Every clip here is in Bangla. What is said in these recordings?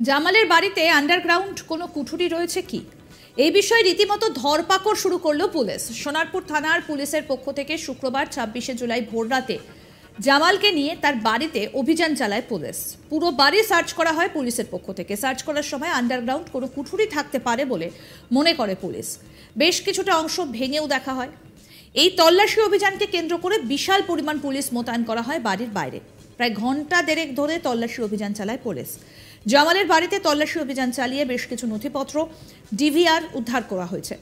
জামালের বাড়িতে আন্ডারগ্রাউন্ড কোনো কুঠুরি রয়েছে কি? এই বিষয়ে রীতিমতো ধরপাকড় শুরু করল পুলিশ। সোনারপুর থানার পুলিশের পক্ষ থেকে শুক্রবার ছাব্বিশে জুলাই ভোররাতে জামালকে নিয়ে তার বাড়িতে অভিযান চালায় পুলিশ। পুরো বাড়ি সার্চ করা হয় পুলিশের পক্ষ থেকে। সার্চ করার সময় আন্ডারগ্রাউন্ড কোনো কুঠুরি থাকতে পারে বলে মনে করে পুলিশ। বেশ কিছুটা অংশ ভেঙেও দেখা হয়। এই তল্লাশি অভিযানকে কেন্দ্র করে বিশাল পরিমাণ পুলিশ মোতায়েন করা হয় বাড়ির বাইরে। প্রায় ঘণ্টা দেড়েক ধরে তল্লাশি অভিযান চালায় পুলিশ। জামালের বাড়িতে তল্লাশি অভিযান চালিয়ে বেশ কিছু নথিপত্র ডিভিআর উদ্ধার করা হয়েছে।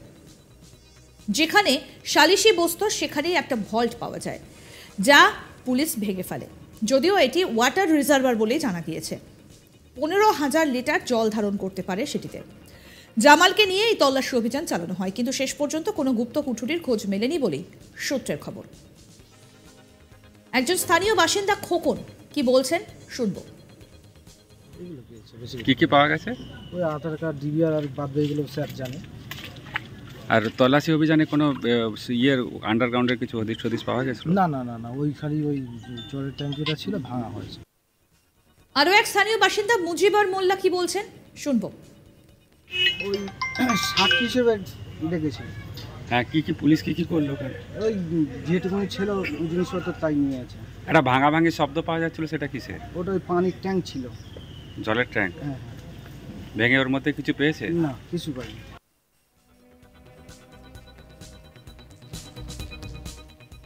যেখানে সালিশি বস্তু, সেখানেই একটা ভল্ট পাওয়া যায়, যা পুলিশ ভেঙে ফেলে। যদিও এটি ওয়াটার রিজার্ভার বলেই জানা গিয়েছে। পনেরো হাজার লিটার জল ধারণ করতে পারে সেটিতে। জামালকে নিয়ে এই তল্লাশি অভিযান চালানো হয়, কিন্তু শেষ পর্যন্ত কোনো গুপ্ত কুঠুরির খোঁজ মেলেনি বলেই সূত্রের খবর। একজন স্থানীয় বাসিন্দা খোকন কি বলছেন? শুনব। কি কি পাওয়া গেছে? ওই আধার কার্ড ডিবিআর আর বাদ বাকিগুলো স্যার জানে। আর তল্লাশি অভিযানে কোনো ইয়ের আন্ডারগ্রাউন্ডের কিছু হদিশ টদিশ পাওয়া গেছিল? না না না না ওই খালি ওই জলের ট্যাঙ্কিটা ছিল ভাঙা হয়েছে। আরও এক স্থানীয় বাসিন্দা মুজিবর মোল্লা কি বলছেন? শুনব। ওই সাক্ষী হিসেবে ডেকেছিল হ্যাঁ কি কি পুলিশ কি কি করল ওখানে? ওই যেটুকুনি ছিল জিনিসপত্র তাই নিয়ে আছে। একটা ভাঙা ভাঙি শব্দ পাওয়া যাচ্ছিল সেটা কিসের? ওটা ওই পানির ট্যাঙ্ক ছিল। জলের ট্যাঙ্ক? হ্যাঁ ভেঙে ওর মধ্যে কিছু পেয়েছে? হ্যাঁ। না কিছু পাইনি।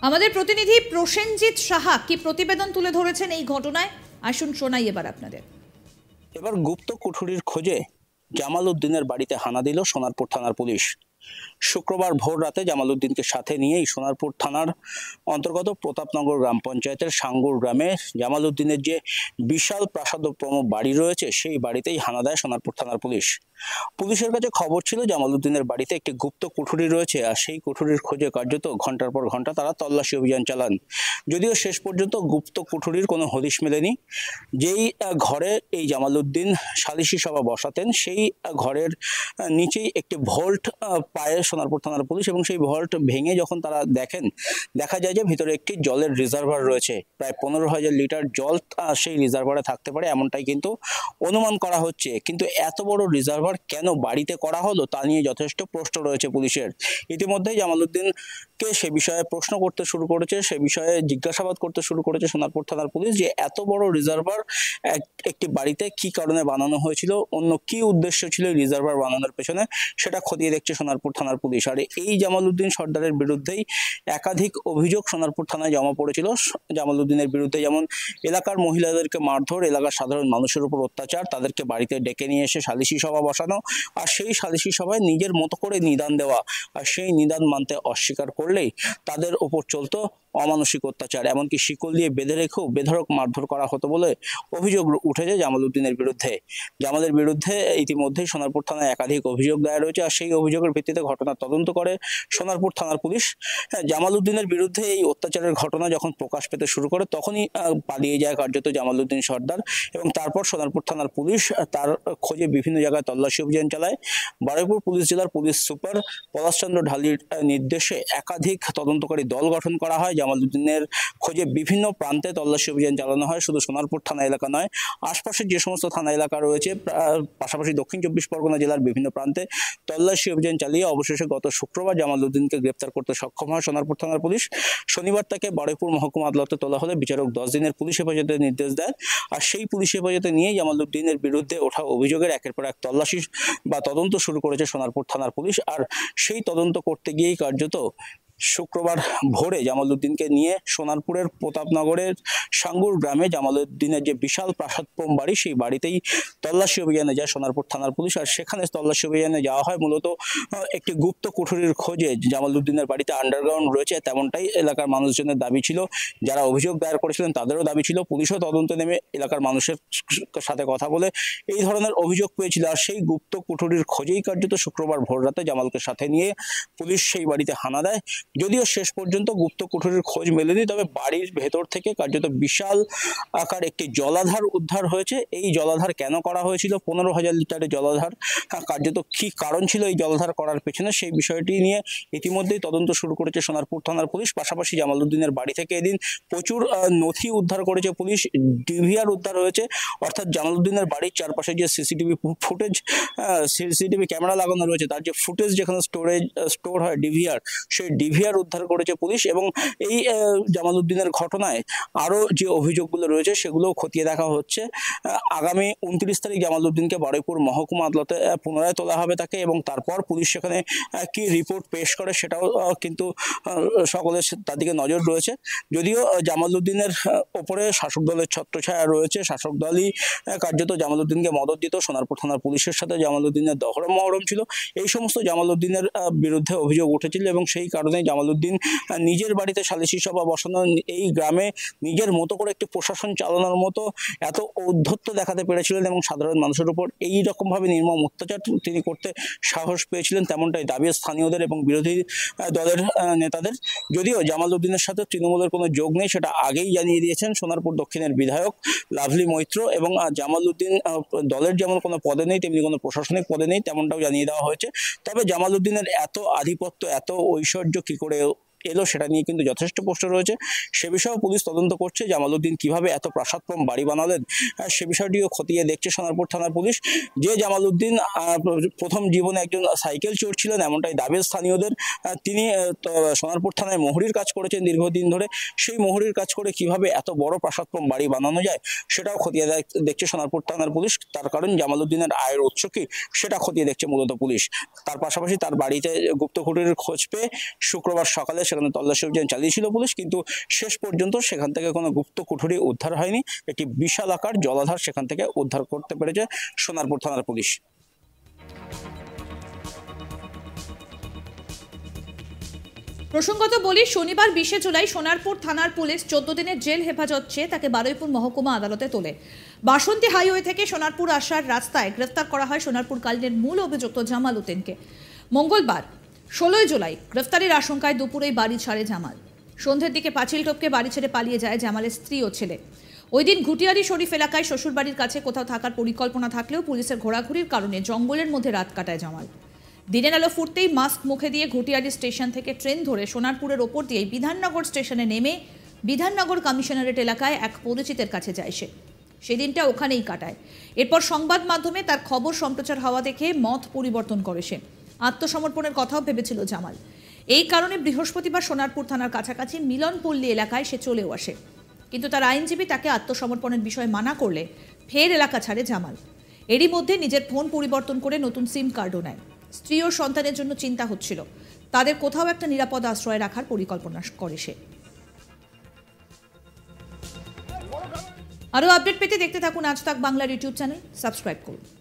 আমাদের প্রতিনিধি প্রসেনজিৎ সাহা কি প্রতিবেদন তুলে ধরেছেন এই ঘটনায়? আসুন শোনাই এবার আপনাদের। এবার গুপ্ত কুঠুরির খোঁজে জামাল উদ্দিনের বাড়িতে হানা দিল সোনারপুর থানার পুলিশ। শুক্রবার ভোর রাতে জামাল উদ্দিনকে সাথে নিয়েই সোনারপুর থানার অন্তর্গত প্রতাপনগর গ্রাম পঞ্চায়েতের সাঙ্গুর গ্রামে জামাল উদ্দিনের যে বিশাল প্রাসাদপ্রম বাড়ি রয়েছে, সেই বাড়িতেই হানা দেয় সোনারপুর থানার পুলিশ। পুলিশের কাছে খবর ছিল জামাল উদ্দিনের বাড়িতে একটি গুপ্ত কুঠুরি রয়েছে, আর সেই কুঠুরির খোঁজে কার্যত ঘণ্টার পর ঘণ্টা তারা তল্লাশি অভিযান চালান। যদিও শেষ পর্যন্ত গুপ্ত কুঠুরির কোনো হদিশ মেলেনি। যেই ঘরে এই জামালউদ্দিন সালিশি সভা বসাতেন, সেই ঘরের নিচেই একটি ভল্ট পায়ে সোনারপুর থানার পুলিশ এবং সেই ভল্ট ভেঙে যখন তারা দেখেন, দেখা যায় যে ভিতরে একটি জলের রিজার্ভার রয়েছে। প্রায় পনেরো হাজার লিটার জল সেই রিজার্ভারে থাকতে পারে, এমনটাই কিন্তু অনুমান করা হচ্ছে। কিন্তু এত বড় রিজার্ভার কেন বাড়িতে করা হলো তা নিয়ে যথেষ্ট প্রশ্ন রয়েছে পুলিশের। ইতিমধ্যেই জামালউদ্দিনকে সে বিষয়ে প্রশ্ন করতে শুরু করেছে, সে বিষয়ে জিজ্ঞাসাবাদ করতে শুরু করেছে সোনারপুর থানার পুলিশ যে এত বড় রিজার্ভার একটি বাড়িতে কি কারণে বানানো হয়েছিল, অন্য কি উদ্দেশ্য ছিল রিজার্ভার বানানোর পেছনে, সেটা খতিয়ে দেখছে সোনারপুর থানার পুলিশ। আর এই জামালউদ্দিন সর্দারের বিরুদ্ধেই একাধিক অভিযোগ সোনারপুর থানায় জমা পড়েছিল। জামালউদ্দিনের বিরুদ্ধে যেমন এলাকার মহিলাদেরকে মারধর, এলাকার সাধারণ মানুষের উপর অত্যাচার, তাদেরকে বাড়িতে ডেকে নিয়ে এসে সালিশি সভা বসানো আর সেই সালিশি সভায় নিজের মতো করে নিদান দেওয়া আর সেই নিদান মানতে অস্বীকার করলেই তাদের ওপর চলতো অমানসিক অত্যাচার। এমনকি শিকল দিয়ে বেঁধে রেখেও বেধড়ক মারধর করা হতো বলে অভিযোগ উঠেছে জামাল উদ্দিনের বিরুদ্ধে। জামালের বিরুদ্ধে ইতিমধ্যেই সোনারপুর থানায় একাধিক অভিযোগ দায়ের রয়েছে আর সেই অভিযোগের ভিত্তিতে ঘটনার তদন্ত করে সোনারপুর থানার পুলিশ জামাল উদ্দিনের বিরুদ্ধে এই অত্যাচারের ঘটনা যখন প্রকাশ পেতে শুরু করে তখনই পালিয়ে যায় কার্যত জামাল উদ্দিন সর্দার এবং তারপর সোনারপুর থানার পুলিশ তার খোঁজে বিভিন্ন জায়গায় তল্লাশি অভিযান চালায়। বারুইপুর পুলিশ জেলার পুলিশ সুপার পলাশচন্দ্র ঢালির নির্দেশে একাধিক তদন্তকারী দল গঠন করা হয়, জামালউদ্দিনের খোঁজে বিভিন্ন প্রান্তে তল্লাশি অভিযান চালানো হয়। শুধু সোনারপুর থানা এলাকা নয়, আশপাশের যে সমস্ত থানা এলাকা রয়েছে পাশাপাশি দক্ষিণ চব্বিশ পরগনা জেলার বিভিন্ন প্রান্তে তল্লাশি অভিযান চালিয়ে অবশেষে গত শুক্রবার জামালউদ্দিনকে গ্রেপ্তার করতে সক্ষম হয় সোনারপুর থানার পুলিশ। শনিবার তাকে বারুইপুর মহকুমা আদালতে তোলা হলে বিচারক দশ দিনের পুলিশ হেফাজতের নির্দেশ দেন। আর সেই পুলিশ হেফাজতে নিয়ে জামালউদ্দিনের বিরুদ্ধে ওঠা অভিযোগের একের পর এক তল্লাশি বা তদন্ত শুরু করেছে সোনারপুর থানার পুলিশ। আর সেই তদন্ত করতে গিয়েই কার্যত শুক্রবার ভোরে জামালউদ্দিনকে নিয়ে সোনারপুরের প্রতাপনগরের সাঙ্গুর গ্রামে জামালউদ্দিনের যে বিশাল প্রাসাদপ্রম বাড়ি, সেই বাড়িতেই তল্লাশি অভিযানে যায় সোনারপুর থানার পুলিশ। আর সেখানে তল্লাশি অভিযানে যাওয়া হয় মূলত একটি গুপ্ত কুঠুরির খোঁজে। জামালউদ্দিনের বাড়িতে আন্ডারগ্রাউন্ড রয়েছে, তেমনটাই এলাকার মানুষজনের দাবি ছিল। যারা অভিযোগ দায়ের করেছিলেন, তাদেরও দাবি ছিল। পুলিশও তদন্তে নেমে এলাকার মানুষের সাথে কথা বলে এই ধরনের অভিযোগ পেয়েছিল। আর সেই গুপ্ত কুঠুরির খোঁজেই কার্যত শুক্রবার ভোর রাতে জামালকে সাথে নিয়ে পুলিশ সেই বাড়িতে হানা দেয়। যদিও শেষ পর্যন্ত গুপ্ত কুঠুরির খোঁজ মেলেনি তবে বাড়ির ভেতর থেকে কার্যত বিশাল আকার একটি জলাধার উদ্ধার হয়েছে। এই জলাধার কেন করা হয়েছিল? পনেরো হাজার লিটারের জলাধার আহ, কার্যত কি কারণ ছিল এই জলাধার করার পেছনে? সেই বিষয়টি নিয়ে ইতিমধ্যেই তদন্ত শুরু করেছে সোনারপুর থানার পুলিশ। পাশাপাশি জামালউদ্দিনের বাড়ি থেকে এদিন প্রচুর নথি উদ্ধার করেছে পুলিশ। ডিভিআর উদ্ধার হয়েছে। অর্থাৎ জামালউদ্দিনের বাড়ির চারপাশে যে সিসিটিভি ফুটেজ সিসিটিভি ক্যামেরা লাগানো রয়েছে তার যে ফুটেজ যেখানে স্টোরেজ স্টোর হয় ডিভিআর সেই ডিভিআর উদ্ধার করেছে পুলিশ এবং এই আহ, জামালউদ্দিনের ঘটনায় আরও যে অভিযোগগুলো রয়েছে সেগুলো খতিয়ে দেখা হচ্ছে। আগামী উনত্রিশ তারিখ জামালউদ্দিনকে বারুইপুর মহকুমা আদালতে পুনরায় তোলা হবে তাকে এবং তারপর পুলিশ সেখানে কি রিপোর্ট পেশ করে সেটাও কিন্তু সকলের তার দিকে নজর রয়েছে। যদিও আহ, জামালউদ্দিনের আহ, ওপরে শাসক দলের ছত্রছায়া রয়েছে শাসক দলই কার্যত জামালউদ্দিনকে মদত দিত। সোনারপুর থানার পুলিশের সাথে জামালউদ্দিনের দহরম মহরম ছিল। এই সমস্ত জামালউদ্দিনের আহ, বিরুদ্ধে অভিযোগ উঠেছিল এবং সেই কারণে জামালউদ্দিন নিজের বাড়িতে সালিশি সভা বসানো, এই গ্রামে নিজের মতো করে একটি প্রশাসন চালানোর মতো এত ঔদ্ধত্য দেখাতে পেরেছিলেন এবং সাধারণ মানুষের উপর এই রকমভাবে নির্মম অত্যাচার তিনি করতে সাহস পেয়েছিলেন তেমনটাই দাবি স্থানীয়দের এবং বিরোধী দলের নেতাদের। যদিও জামালউদ্দিনের সাথে তৃণমূলের কোনো যোগ নেই সেটা আগেই জানিয়ে দিয়েছেন সোনারপুর দক্ষিণের বিধায়ক লাভলি মৈত্র এবং জামালউদ্দিন দলের যেমন কোনো পদে নেই তেমনি কোনো প্রশাসনিক পদে নেই তেমনটাও জানিয়ে দেওয়া হয়েছে। তবে জামালউদ্দিনের এত আধিপত্য, এত ঐশ্বর্য কি করে এলো সেটা নিয়ে কিন্তু যথেষ্ট প্রশ্ন রয়েছে। সে বিষয়েও পুলিশ তদন্ত করছে জামালউদ্দিন কীভাবে এত প্রাসাদপ্রম বাড়ি বানালেন। আহ, সে বিষয়টিও খতিয়ে দেখছে সোনারপুর থানার পুলিশ। যে জামালউদ্দিন প্রথম জীবনে একজন সাইকেল চোর ছিলেন এমনটাই দাবি স্থানীয়দের। তিনি সোনারপুর থানায় মোহরির কাজ করেছেন দীর্ঘদিন ধরে। সেই মোহরির কাজ করে কীভাবে এত বড় প্রাসাদপ্রম বাড়ি বানানো যায় সেটাও খতিয়ে দেখ- দেখছে সোনারপুর থানার পুলিশ। তার কারণ জামালউদ্দিনের আয়ের উৎস কি সেটা খতিয়ে দেখছে মূলত পুলিশ। তার পাশাপাশি তার বাড়িতে গুপ্ত কুটিরের খোঁজ পেয়ে শুক্রবার সকালে সেখানে তল্লাশি অভিযান চালিয়েছিল পুলিশ, কিন্তু শেষ পর্যন্ত সেখান থেকে কোনো গুপ্ত কুঠুরি উদ্ধার হয়নি। একটি বিশাল আকার জলাধার সেখান থেকে উদ্ধার করতে পেরেছে সোনারপুর থানার পুলিশ। প্রসঙ্গত বলি, শনিবার বিশে জুলাই সোনারপুর থানার পুলিশ চোদ্দ দিনের জেল হেফাজত চেয়ে তাকে বারুইপুর মহকুমা আদালতে তোলে। বাসন্তী হাইওয়ে থেকে সোনারপুর আসার রাস্তায় গ্রেফতার করা হয় সোনারপুর কালিনের মূল অভিযুক্ত জামাল উদ্দিনকে। মঙ্গলবার ষোলোই জুলাই, গ্রেফতারির আশঙ্কায় দুপুরেই বাড়ি ছাড়ে জামাল। সন্ধ্যের দিকে পাঁচিল টপকে বাড়ি ছেড়ে পালিয়ে যায় জামালের স্ত্রী ও ছেলে। ওই দিন ঘুটিয়ারি শরীফ এলাকায় শ্বশুরবাড়ির কাছে কোথাও থাকার পরিকল্পনা থাকলেও পুলিশের ঘোরাঘুরির কারণে জঙ্গলের মধ্যে রাত কাটায় জামাল। দিনের আলো ফুটতেই মাস্ক মুখে দিয়ে ঘুটিয়ারি স্টেশন থেকে ট্রেন ধরে সোনারপুরের ওপর দিয়ে বিধাননগর স্টেশনে নেমে বিধাননগর কমিশনারেট এলাকায় এক পরিচিতের কাছে যায় সে। সেদিনটা ওখানেই কাটায়। এরপর সংবাদ মাধ্যমে তার খবর সম্প্রচার হওয়া দেখে মত পরিবর্তন করে সে। আত্মসমর্পণের কথাও ভেবেছিল জামাল। এই কারণে বৃহস্পতিবার সোনারপুর থানার কাছাকাছি মিলনপল্লী এলাকায় সে চলেও আসে। কিন্তু তার আইনজীবী তাকে আত্মসমর্পণের বিষয়ে মানা করলে ফের এলাকা ছাড়ে জামাল। এরই মধ্যে নিজের ফোন পরিবর্তন করে নতুন সিম কার্ডও নেয়। স্ত্রী ও সন্তানের জন্য চিন্তা হচ্ছিল। তাদের কোথাও একটা নিরাপদ আশ্রয় রাখার পরিকল্পনা করে সে। আরও আপডেট পেতে দেখতে থাকুন আজ তাক বাংলার ইউটিউব চ্যানেল। সাবস্ক্রাইব করুন।